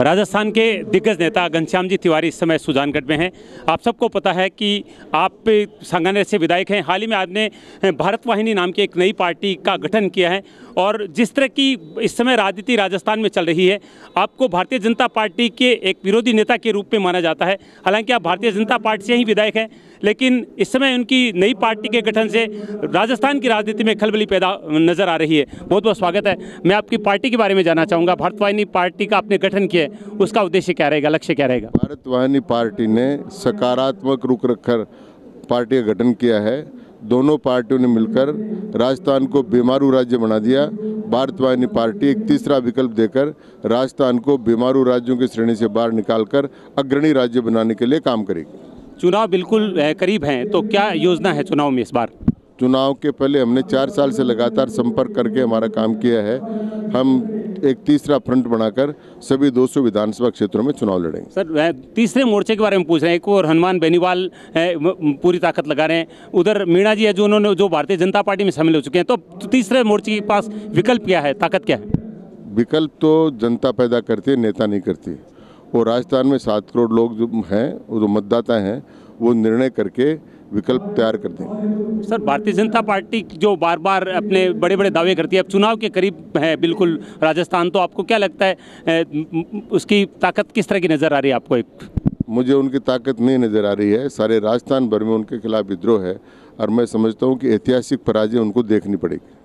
राजस्थान के दिग्गज नेता घनश्याम जी तिवारी इस समय सुजानगढ़ में हैं। आप सबको पता है कि आप सांगानेर से विधायक हैं। हाल ही में आपने भारत वाहिनी नाम की एक नई पार्टी का गठन किया है और जिस तरह की इस समय राजनीति राजस्थान में चल रही है, आपको भारतीय जनता पार्टी के एक विरोधी नेता के रूप में माना जाता है। हालाँकि आप भारतीय जनता पार्टी से ही विधायक हैं, लेकिन इस समय उनकी नई पार्टी के गठन से राजस्थान की राजनीति में खलबली पैदा नज़र आ रही है। बहुत बहुत स्वागत है। मैं आपकी पार्टी के बारे में जानना चाहूँगा। भारत वाहिनी पार्टी का आपने गठन किया है उसका उद्देश्य क्या रहेगा लक्ष्य क्या रहेगा? भारत वाहिनी पार्टी ने सकारात्मक रुख रखकर पार्टी का गठन किया है। दोनों पार्टियों ने मिलकर राजस्थान को बीमारू राज्य बना दिया। भारत वाहिनी पार्टी एक तीसरा विकल्प देकर राजस्थान को बीमारू राज्यों की श्रेणी से बाहर निकालकर अग्रणी राज्य बनाने के लिए काम करेगी। चुनाव बिल्कुल करीब हैं तो क्या योजना है चुनाव में इस बार? चुनाव के पहले हमने चार साल से लगातार संपर्क करके हमारा काम किया है। हम एक तीसरा फ्रंट बनाकर सभी 200 विधानसभा क्षेत्रों में चुनाव लड़ेंगे। सर तीसरे मोर्चे के बारे में पूछ रहे हैं। एक और हनुमान बेनीवाल पूरी ताकत लगा रहे हैं। उधर मीणा जी है जो उन्होंने जो भारतीय जनता पार्टी में शामिल हो चुके हैं। तो तीसरे मोर्चे के पास विकल्प क्या है? ताकत क्या है? विकल्प तो जनता पैदा करती है नेता नहीं करती। और राजस्थान में सात करोड़ लोग जो हैं जो मतदाता हैं वो निर्णय करके विकल्प तैयार कर दें सर भारतीय जनता पार्टी जो बार बार अपने बड़े बड़े दावे करती है अब चुनाव के करीब है बिल्कुल राजस्थान तो आपको क्या लगता है उसकी ताकत किस तरह की नज़र आ रही है आपको एक? मुझे उनकी ताकत नहीं नज़र आ रही है। सारे राजस्थान भर में उनके खिलाफ विद्रोह है और मैं समझता हूँ कि ऐतिहासिक पराजय उनको देखनी पड़ेगी।